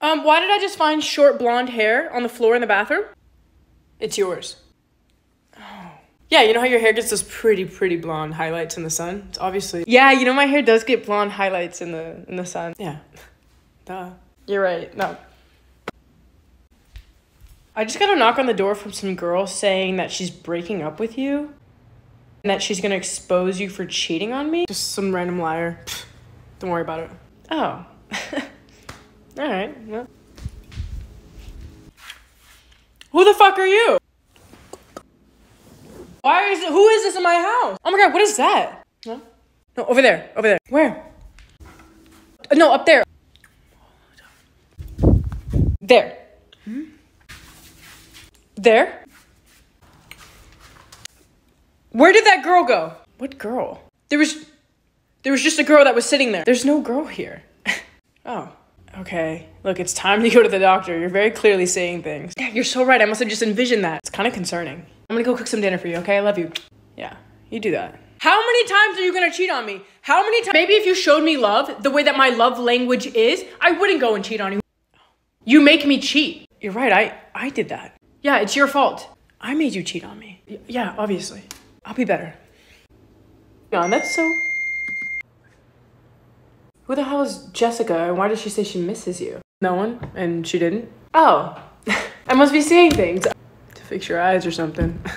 Um, why did I just find short blonde hair on the floor in the bathroom? It's yours. Oh. Yeah, you know how your hair gets those pretty, pretty blonde highlights in the sun? It's obviously. Yeah, you know my hair does get blonde highlights in the in the sun. Yeah. Duh. You're right. No. I just got a knock on the door from some girl saying that she's breaking up with you and that she's gonna expose you for cheating on me. Just some random liar. Don't worry about it. Oh. All right. Well. Who the fuck are you? Why is it? Who is this in my house? Oh my god, what is that? No, no, over there, over there. Where? No, up there. There. There. Where did that girl go? What girl? There was there was just a girl that was sitting there. There's no girl here. oh. Okay. Look, it's time to go to the doctor. You're very clearly saying things. Yeah, you're so right. I must have just envisioned that. It's kind of concerning. I'm gonna go cook some dinner for you, okay? I love you. Yeah, you do that. How many times are you gonna cheat on me? How many times? Maybe if you showed me love the way that my love language is, I wouldn't go and cheat on you. You make me cheat. You're right. I I did that. Yeah, it's your fault. I made you cheat on me. Y- yeah, obviously. I'll be better. Yeah, that's so. Who the hell is Jessica and why does she say she misses you? No one, and she didn't? Oh, I must be seeing things. To fix your eyes or something.